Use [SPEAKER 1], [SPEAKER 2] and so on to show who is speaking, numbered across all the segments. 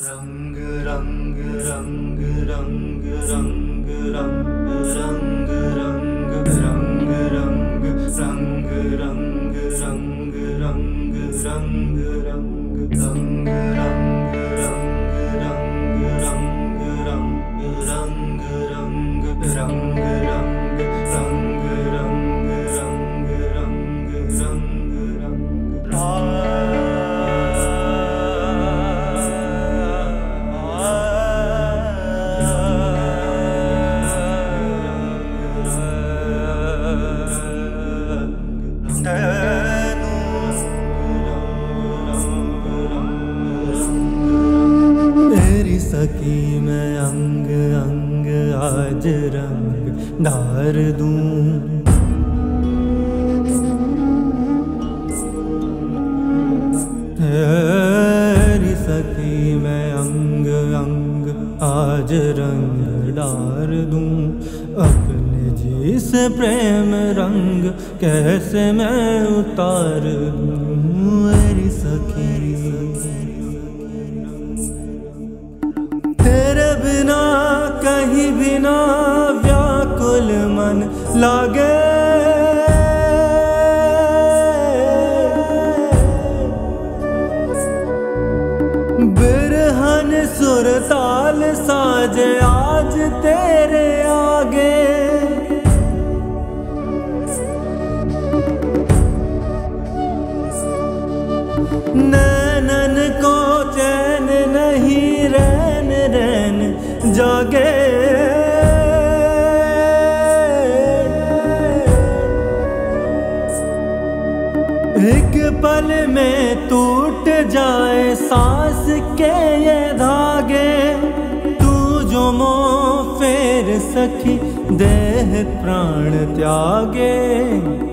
[SPEAKER 1] रंग सखी मैं अंग अंग, आज रंग डार दूँ। सखी, मैं अंग अंग, आज रंग डार दूँ। अपने जी से प्रेम रंग, कैसे मैं उतार दूँ? बिना व्याकुल मन लागे। बिरहन सुरताल साज आज तेरे आगे। नैनन को चैन नहीं, रैन रैन जागे। पल में टूट जाए सांस के ये धागे, तू जो मो फेर सखी देह प्राण त्यागे।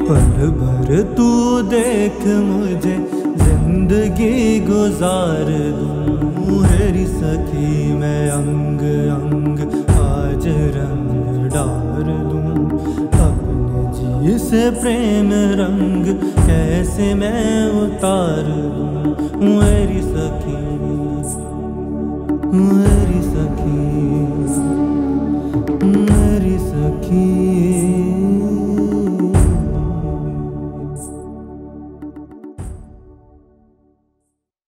[SPEAKER 1] पल भर तू देख मुझे, ज़िंदगी गुजार दूँ। हेरी सखी, मैं अंग अंग से प्रेम रंग कैसे मैं उतार दूँ? सखी सखी।